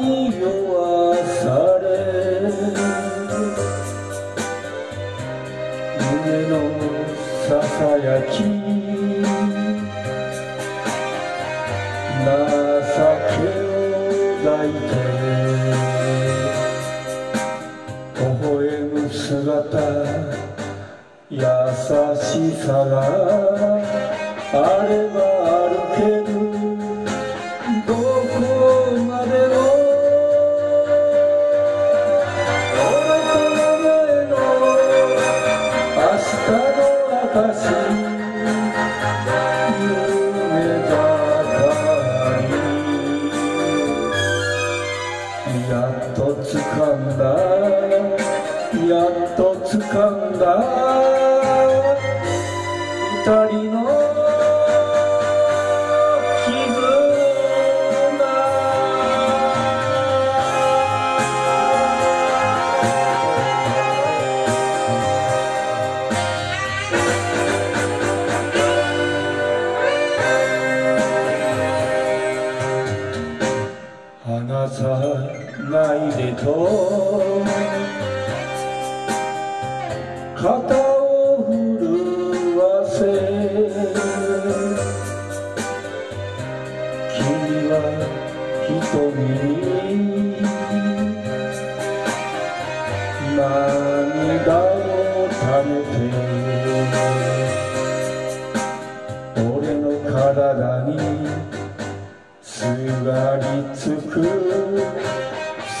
に酔され胸のささやき情けを抱いて微笑む姿優しさがあればあるけどやっと掴んだやっと掴んだ二人のさないでと肩を震わせ君は瞳に涙をためて俺の体にすがりつく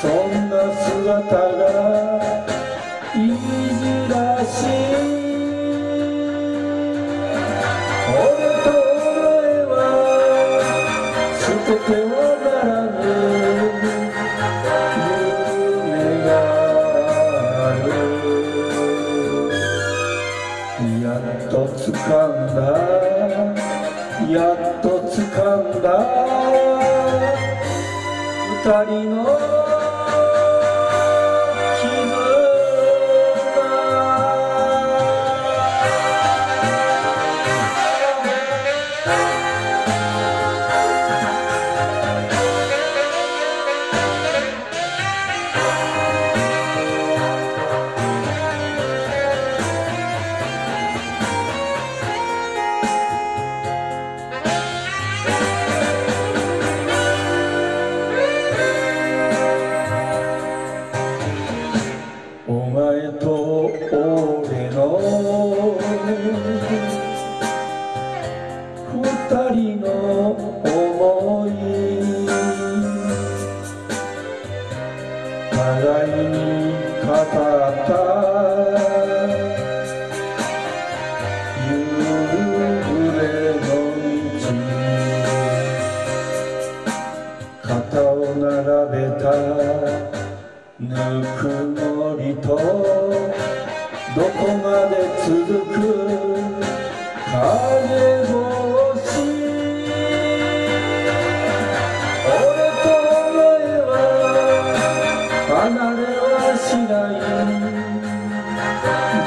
そんな姿がいじらしい。俺とお前は捨ててはならぬ夢があるやっと掴んだ。やっと掴んだ。人の二人の想い互いに語った。夕暮れの道。肩を並べたぬくもりとどこまで続く離れはしない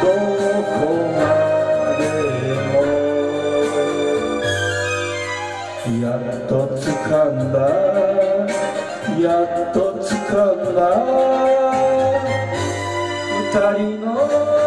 どこまでもやっと掴んだやっと掴んだ二人の